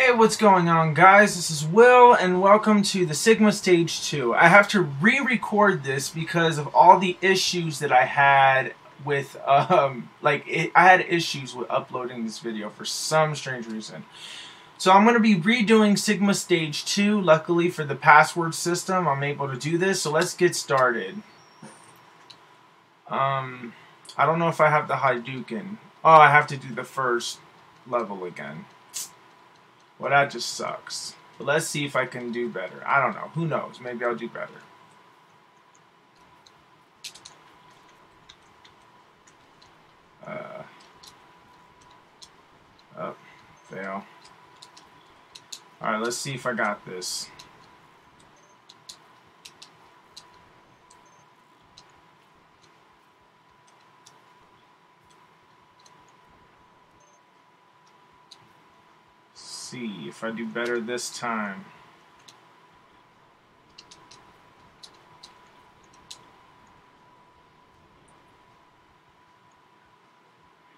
Hey, what's going on, guys? This is Will, and welcome to the Sigma Stage 2. I have to re-record this because of all the issues that I had with, um, like, it, I had issues with uploading this video for some strange reason. So I'm going to be redoing Sigma Stage 2. Luckily for the password system, I'm able to do this, so let's get started. Um, I don't know if I have the Hadouken. Oh, I have to do the first level again. Well, that just sucks. But let's see if I can do better. I don't know. Who knows? Maybe I'll do better. Uh, oh, fail. Alright, let's see if I got this. see if I do better this time.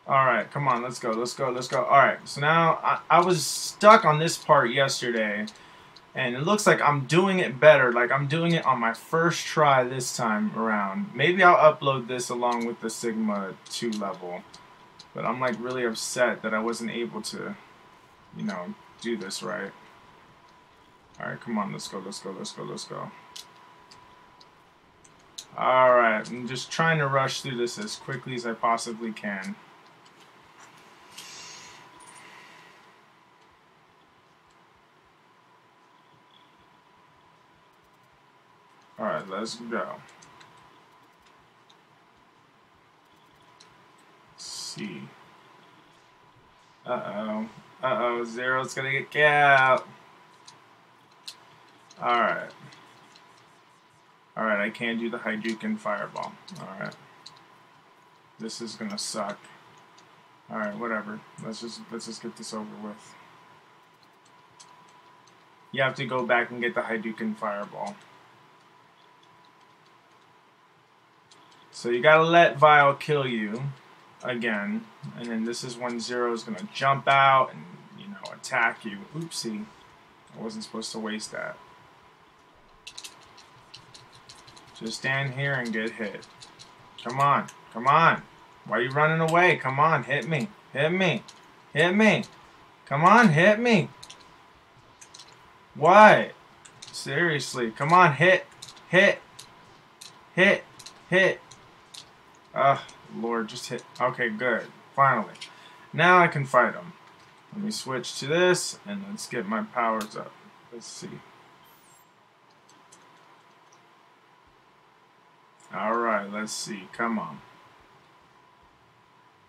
Alright, come on, let's go, let's go, let's go. Alright, so now I, I was stuck on this part yesterday, and it looks like I'm doing it better. Like I'm doing it on my first try this time around. Maybe I'll upload this along with the Sigma 2 level. But I'm like really upset that I wasn't able to you know, do this right. Alright, come on, let's go, let's go, let's go, let's go. Alright, I'm just trying to rush through this as quickly as I possibly can. Alright, let's go. Let's see. Uh-oh. Uh-oh, Zero's gonna get capped. Alright. Alright, I can't do the Hadouken Fireball. Alright. This is gonna suck. Alright, whatever. Let's just let's just get this over with. You have to go back and get the Hadouken Fireball. So you gotta let Vile kill you again. And then this is when Zero is going to jump out and, you know, attack you. Oopsie. I wasn't supposed to waste that. Just stand here and get hit. Come on. Come on. Why are you running away? Come on. Hit me. Hit me. Hit me. Come on. Hit me. What? Seriously. Come on. Hit. Hit. Hit. Hit. Ugh. Lord, just hit. Okay, good. Finally. Now I can fight him. Let me switch to this, and let's get my powers up. Let's see. Alright, let's see. Come on.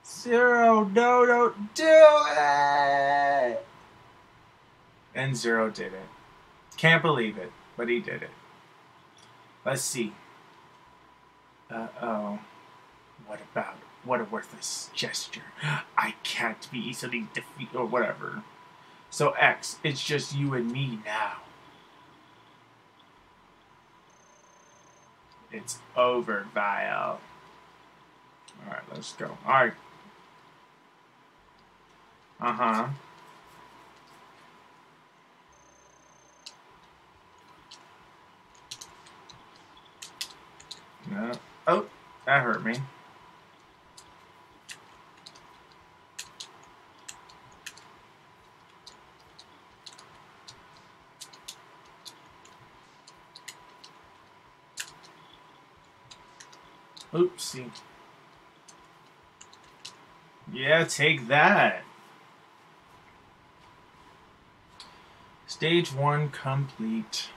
Zero, no, don't do it! And Zero did it. Can't believe it, but he did it. Let's see. Uh-oh. What about what a worthless gesture. I can't be easily defeated or whatever. So X, it's just you and me now. It's over, Vile. Alright, let's go. Alright. Uh-huh. No. Oh, that hurt me. Oopsie. Yeah, take that. Stage one complete.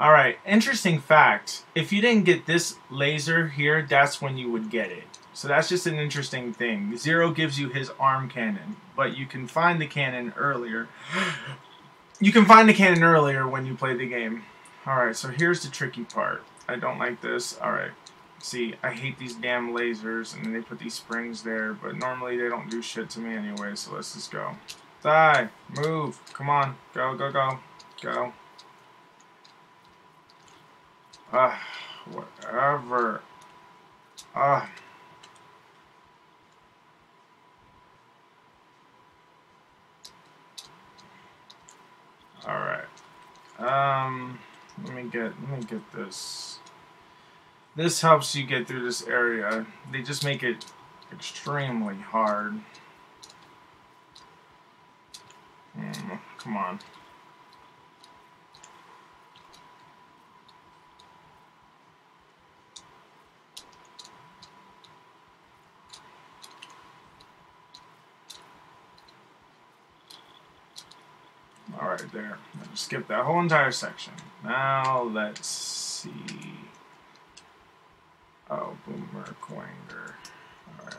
All right, interesting fact. If you didn't get this laser here, that's when you would get it. So that's just an interesting thing. Zero gives you his arm cannon, but you can find the cannon earlier. You can find the cannon earlier when you play the game. Alright, so here's the tricky part. I don't like this. Alright. See, I hate these damn lasers, and they put these springs there, but normally they don't do shit to me anyway, so let's just go. Die! Move! Come on! Go, go, go! Go. Ah, whatever. Ah. Alright. Um, let me get, let me get this. This helps you get through this area. They just make it extremely hard. Mm, come on. Alright, there. Skip that whole entire section. Now, let's see. Oh, Boomer Kuwanger. Alright.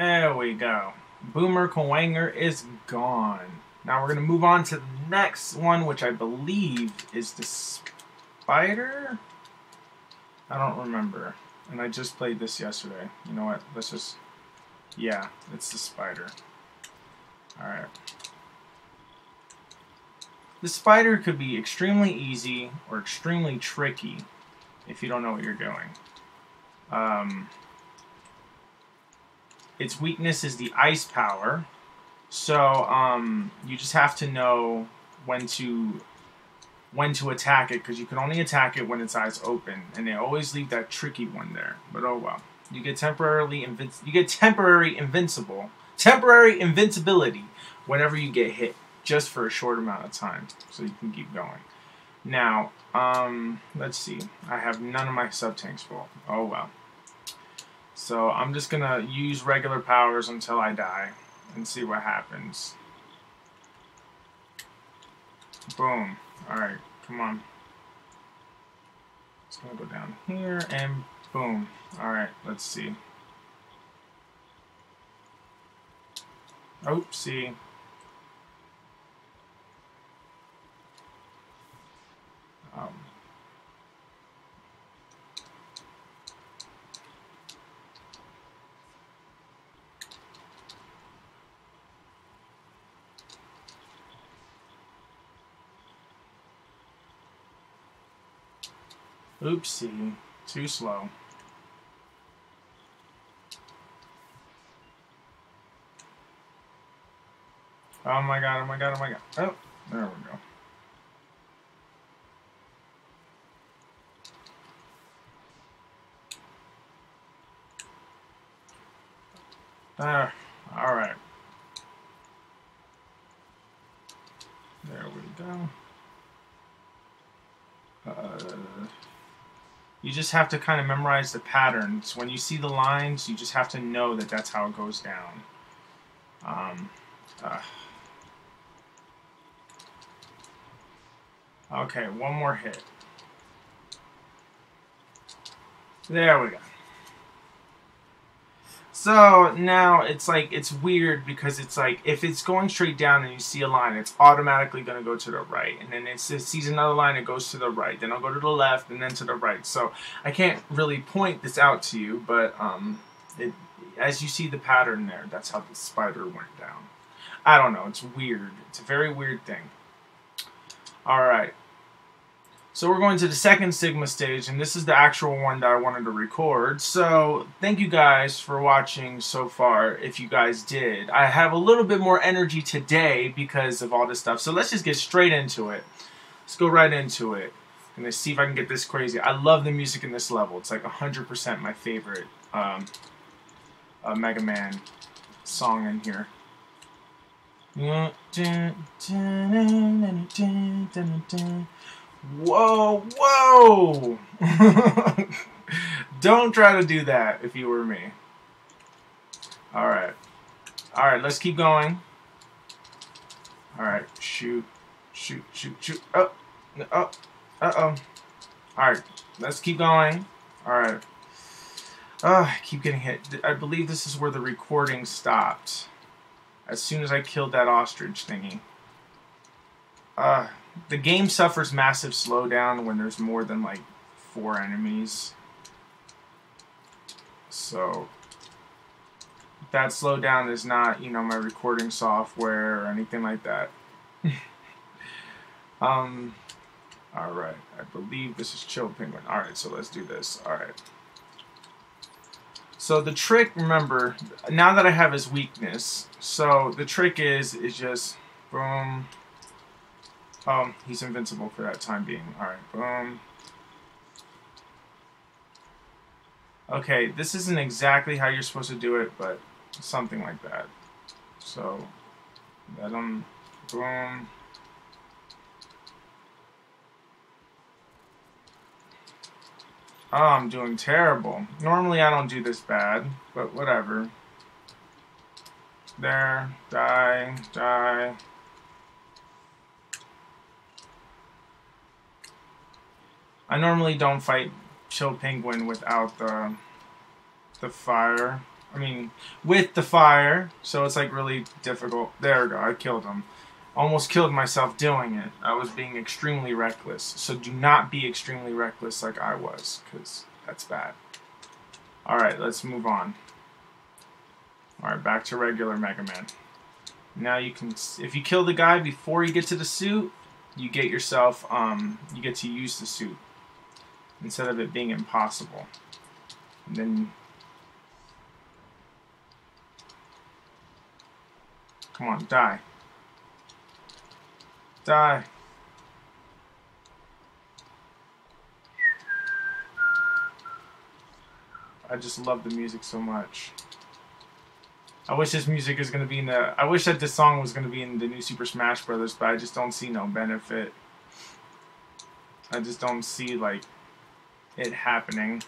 There we go. Boomer Kuwanger is gone. Now we're going to move on to the next one, which I believe is the spider? I don't remember. And I just played this yesterday. You know what? Let's just... Yeah, it's the spider. Alright. The spider could be extremely easy or extremely tricky if you don't know what you're doing. Um, its weakness is the ice power. So um, you just have to know when to when to attack it because you can only attack it when its eyes open, and they always leave that tricky one there. But oh well, you get temporarily invinci- you get temporary invincible, temporary invincibility whenever you get hit, just for a short amount of time, so you can keep going. Now, um, let's see. I have none of my sub tanks full. Oh well. So I'm just gonna use regular powers until I die and see what happens. Boom. Alright, come on. It's gonna go down here and boom. Alright, let's see. Oopsie. Um, Oopsie. Too slow. Oh my god, oh my god, oh my god. Oh, there we go. Ah, there. Alright. There we go. Uh... You just have to kind of memorize the patterns. When you see the lines, you just have to know that that's how it goes down. Um, uh. Okay, one more hit. There we go. So now it's like it's weird because it's like if it's going straight down and you see a line, it's automatically going to go to the right, and then it sees another line, it goes to the right. Then I'll go to the left and then to the right. So I can't really point this out to you, but um, it, as you see the pattern there, that's how the spider went down. I don't know. It's weird. It's a very weird thing. All right. So we're going to the second Sigma stage, and this is the actual one that I wanted to record. So thank you guys for watching so far, if you guys did. I have a little bit more energy today because of all this stuff. So let's just get straight into it. Let's go right into it. I'm going to see if I can get this crazy. I love the music in this level. It's like 100% my favorite um, uh, Mega Man song in here. Whoa, whoa! Don't try to do that if you were me. Alright. Alright, let's keep going. Alright, shoot. Shoot, shoot, shoot. Oh, oh, uh-oh. Alright, let's keep going. Alright. Oh, I keep getting hit. I believe this is where the recording stopped. As soon as I killed that ostrich thingy. Uh, the game suffers massive slowdown when there's more than like four enemies. So that slowdown is not, you know, my recording software or anything like that. um, all right. I believe this is Chill Penguin. All right, so let's do this. All right. So the trick, remember, now that I have his weakness, so the trick is, is just, boom. Um, he's invincible for that time being. All right, boom. Okay, this isn't exactly how you're supposed to do it, but something like that. So, let him, boom. Oh, I'm doing terrible. Normally I don't do this bad, but whatever. There, die, die. I normally don't fight Chill Penguin without the the fire. I mean, with the fire, so it's like really difficult. There we go, I killed him. Almost killed myself doing it. I was being extremely reckless. So do not be extremely reckless like I was, because that's bad. Alright, let's move on. Alright, back to regular Mega Man. Now you can, if you kill the guy before you get to the suit, you get yourself, um, you get to use the suit. Instead of it being impossible. And then Come on, die. Die. I just love the music so much. I wish this music is gonna be in the. I wish that this song was gonna be in the new Super Smash Brothers, but I just don't see no benefit. I just don't see like it happening.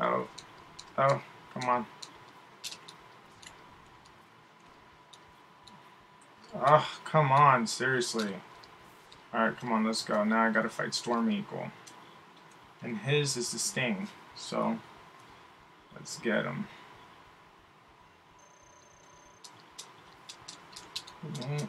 Oh, oh, come on. Oh, come on, seriously. Alright, come on, let's go. Now I gotta fight Storm Eagle. And his is the Sting, so let's get him. Mm -hmm.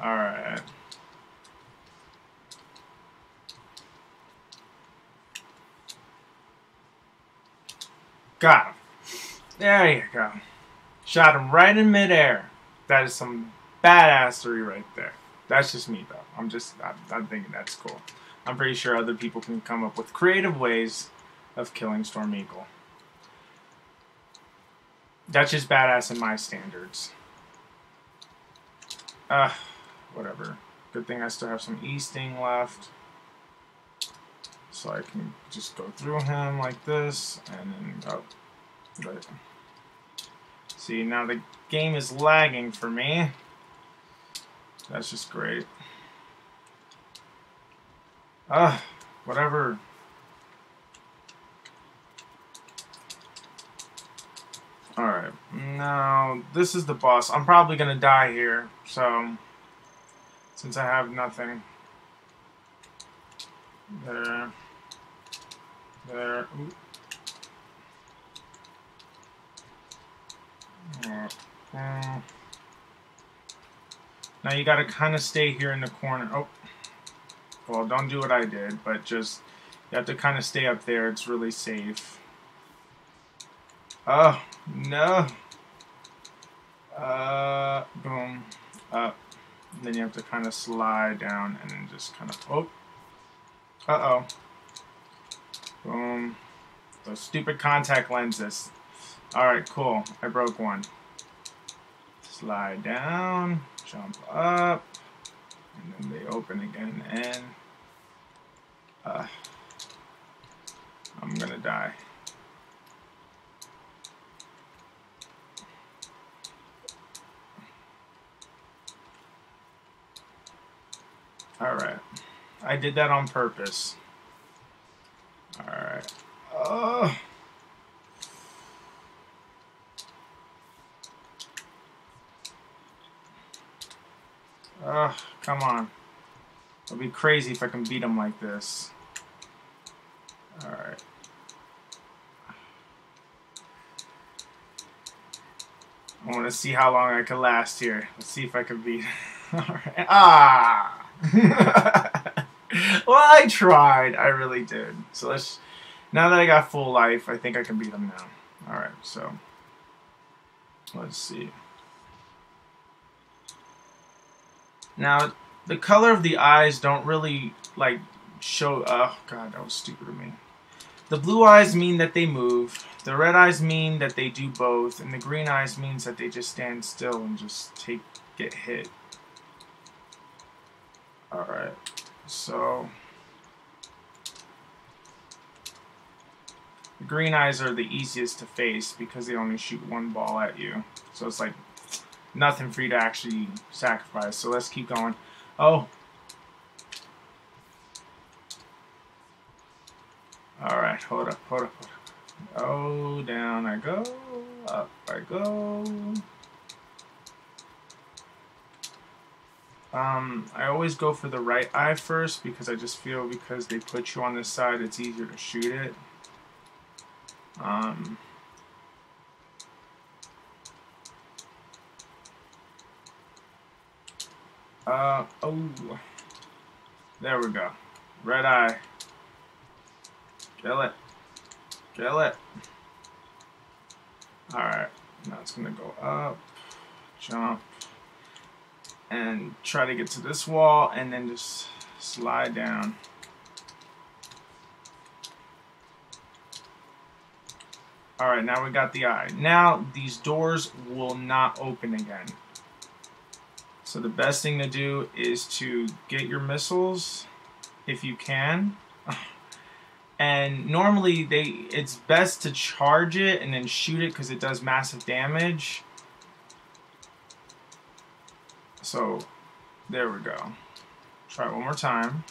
Alright. Got him. There you go. Shot him right in midair. That is some badassery right there. That's just me, though. I'm just, I'm, I'm thinking that's cool. I'm pretty sure other people can come up with creative ways of killing Storm Eagle. That's just badass in my standards. Uh, whatever. Good thing I still have some C-Sting left. So I can just go through him like this, and then go. But, see, now the game is lagging for me. That's just great. Ah, whatever. Alright, now this is the boss. I'm probably gonna die here, so since I have nothing. There. There. now you gotta kind of stay here in the corner. Oh. Well, don't do what I did, but just you have to kind of stay up there. It's really safe. Oh, no. Uh, boom. Up. then you have to kind of slide down and then just kind of, oh. Uh-oh. Boom. Those stupid contact lenses. Alright, cool. I broke one. Slide down, jump up, and then they open again, and uh, I'm gonna die. Alright. I did that on purpose. Alright. Uh. Ugh, come on. It'll be crazy if I can beat him like this. Alright. I want to see how long I can last here. Let's see if I can beat. Alright. Ah! well, I tried. I really did. So let's. Now that I got full life, I think I can beat him now. Alright, so. Let's see. Now, the color of the eyes don't really, like, show... Oh, God, that was stupid of me. The blue eyes mean that they move. The red eyes mean that they do both. And the green eyes means that they just stand still and just take get hit. Alright, so... The green eyes are the easiest to face because they only shoot one ball at you. So it's like nothing for you to actually sacrifice. So let's keep going. Oh. Alright, hold up, hold up, hold up. Oh, down I go. Up I go. Um, I always go for the right eye first because I just feel because they put you on this side, it's easier to shoot it. Um, Uh, oh. There we go. Red eye. Kill it. Kill it. Alright. Now it's to go up. Jump. And try to get to this wall and then just slide down. Alright, now we got the eye. Now, these doors will not open again. So the best thing to do is to get your missiles if you can. And normally they it's best to charge it and then shoot it because it does massive damage. So there we go. Try it one more time.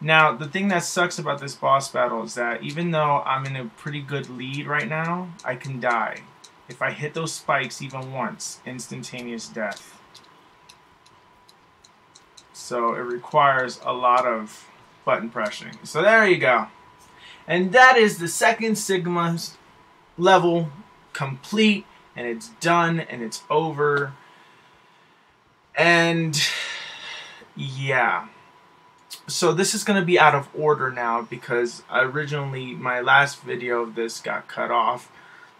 Now, the thing that sucks about this boss battle is that even though I'm in a pretty good lead right now, I can die. If I hit those spikes even once, instantaneous death. So it requires a lot of button pressing. So there you go. And that is the second Sigma level complete and it's done and it's over. And yeah. So this is going to be out of order now because originally my last video of this got cut off.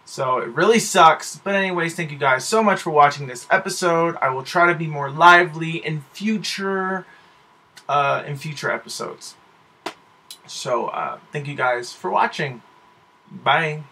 So it really sucks. But anyways, thank you guys so much for watching this episode. I will try to be more lively in future uh, in future episodes. So uh, thank you guys for watching. Bye.